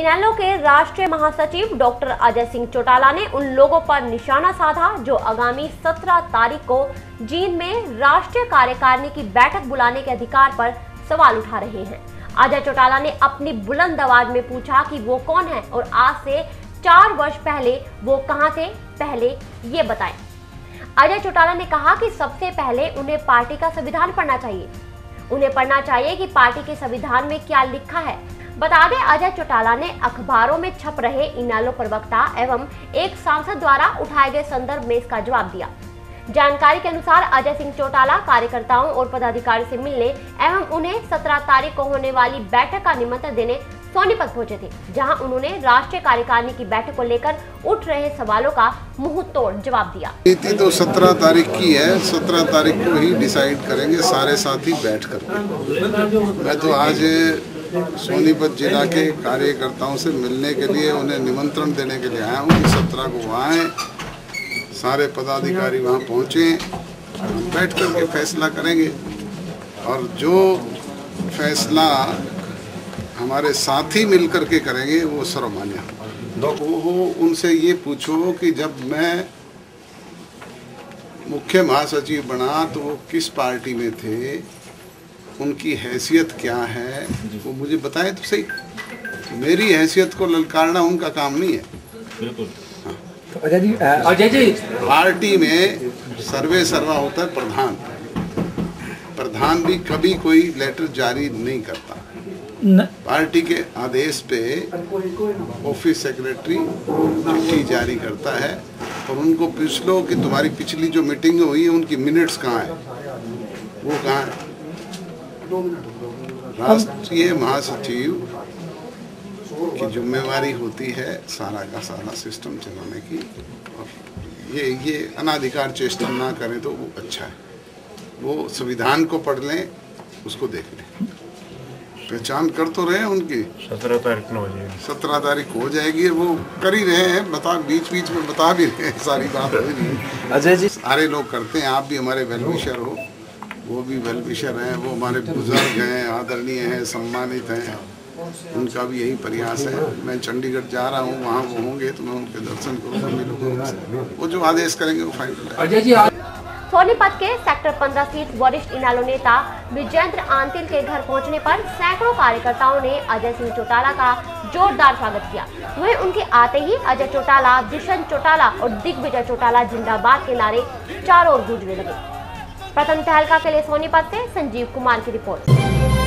इनेलो के राष्ट्रीय महासचिव डॉक्टर अजय सिंह चौटाला ने उन लोगों पर निशाना साधा जो आगामी 17 तारीख को जींद में राष्ट्रीय कार्यकारिणी की बैठक बुलाने के अधिकार पर सवाल उठा रहे हैं। अजय चौटाला ने अपनी बुलंद आवाज़ में पूछा कि वो कौन है और आज से चार वर्ष पहले वो कहाँ थे? पहले ये बताएँ। अजय चौटाला ने कहा कि सबसे पहले उन्हें पार्टी का संविधान पढ़ना चाहिए। उन्हें पढ़ना चाहिए कि पार्टी के संविधान में क्या लिखा है। बता दें, अजय चौटाला ने अखबारों में छप रहे इनालो प्रवक्ता एवं एक सांसद द्वारा उठाए गए संदर्भ में इसका जवाब दिया। जानकारी के अनुसार अजय सिंह चौटाला कार्यकर्ताओं और पदाधिकारी से मिलने एवं उन्हें 17 तारीख को होने वाली बैठक का निमंत्रण देने सोनीपत पहुँचे थे, जहाँ उन्होंने राष्ट्रीय कार्यकारिणी की बैठक को लेकर उठ रहे सवालों का मुँह तोड़ जवाब दिया। नीति तो सत्रह तारीख की है, सत्रह तारीख को ही डिसाइड करेंगे, सारे साथी बैठ कर मैं तो आज सोनीपत जिला के कार्यकर्ताओं से मिलने के लिए उन्हें निमंत्रण देने के लिए आया हूँ। कि सत्रह को वहाँ आए सारे पदाधिकारी वहाँ पहुँचे। बैठ कर के फैसला करेंगे। और जो फैसला हमारे साथी मिलकर के करेंगे वो सर्वमान्य वो उनसे ये पूछो कि जब मैं मुख्य महासचिव बना तो वो किस पार्टी में थे? उनकी हैसियत क्या है वो मुझे बताएँ तो सही। मेरी हैसियत को ललकारना उनका काम नहीं है। तो अजय जी अजय जी। पार्टी में सर्वे सर्वा होता है प्रधान। प्रधान भी कभी कोई लेटर जारी नहीं करता। पार्टी के आदेश पे ऑफ़िस सेक्रेटरी चिट्ठी जारी करता है और उनको पूछ लो कि तुम्हारी पिछली जो मीटिंग हुई है उनकी मिनट्स कहाँ है? वो कहाँ है? राष्ट्रीय महासचिव की जिम्मेवारी होती है सारा का सारा सिस्टम चलाने की। और ये ये अनाधिकार चेष्टा ना करें तो वो अच्छा है। वो संविधान को पढ़ लें उसको देख लें। पहचान कर तो रहे हैं उनकी। सत्रह तारीख नौ बजे सत्रह तारीख हो जाएगी वो कर ही रहे हैं बता बीच बीच में बता भी रहे हैं सारी बात हो रही है। अजय जी। सारे लोग करते हैं आप भी हमारे वेलविशर हो। वो भी वेलविशर हैं वो हमारे बुज़ुर्ग हैं आदरणीय हैं सम्मानित हैं। उनका भी यही प्रयास है। मैं चंडीगढ़ जा रहा हूँ वहाँ वो होंगे तो मैं उनके दर्शन करूँगा मिलूँगा वो जो आदेश करेंगे वो फाइनल है। अजय जी आज सोनीपत के सेक्टर 15 सीट वरिष्ठ इनालो नेता विजेंद्र आंतिल के घर पहुँचने पर सैकड़ों कार्यकर्ताओं ने अजय सिंह चौटाला का जोरदार स्वागत किया। वहीं उनके आते ही अजय चौटाला दुष्यंत चौटाला और दिग्विजय चौटाला जिंदाबाद के नारे चारों ओर गूंजने लगे। प्रथम तहलका के लिए सोनीपत से संजीव कुमार की रिपोर्ट।